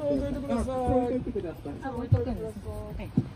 お気をつけて。置いくださいあ置いといてください。あ、置いとくんです。はい。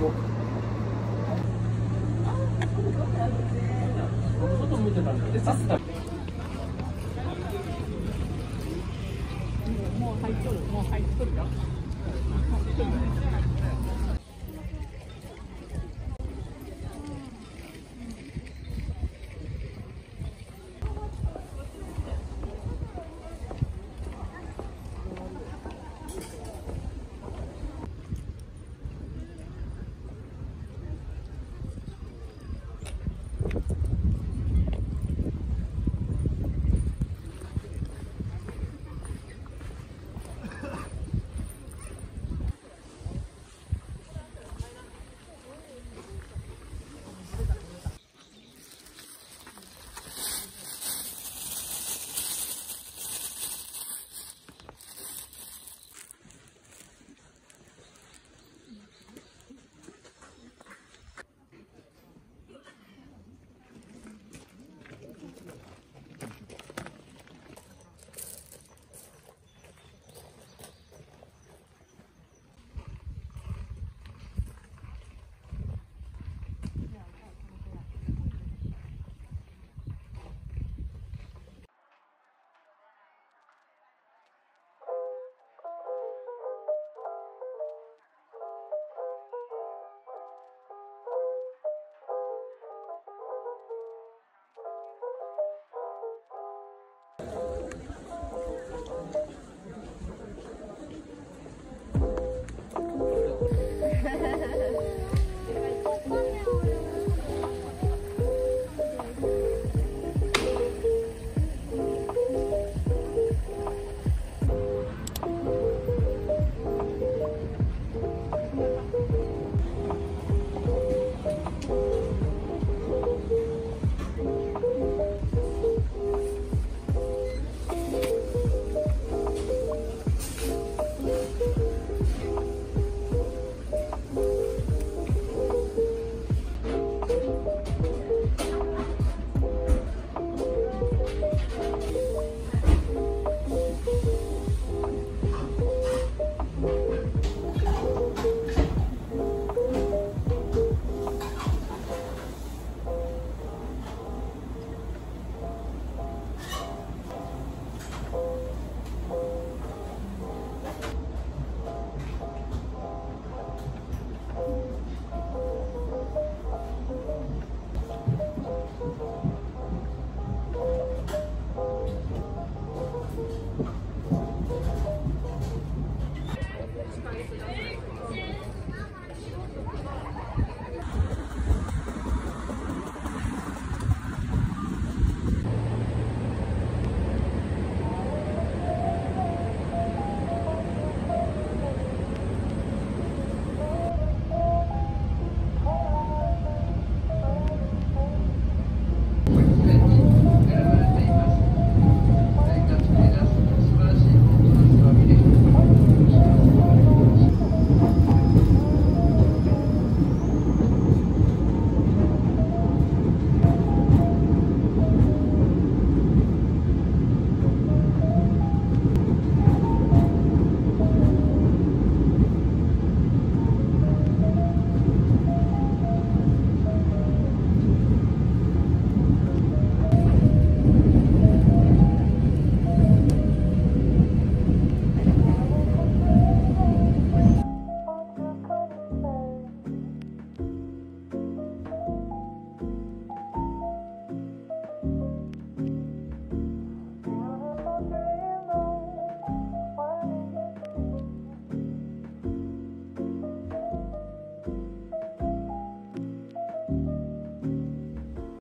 外見てたんで、さすがもう入っとる、もう入っとるよ。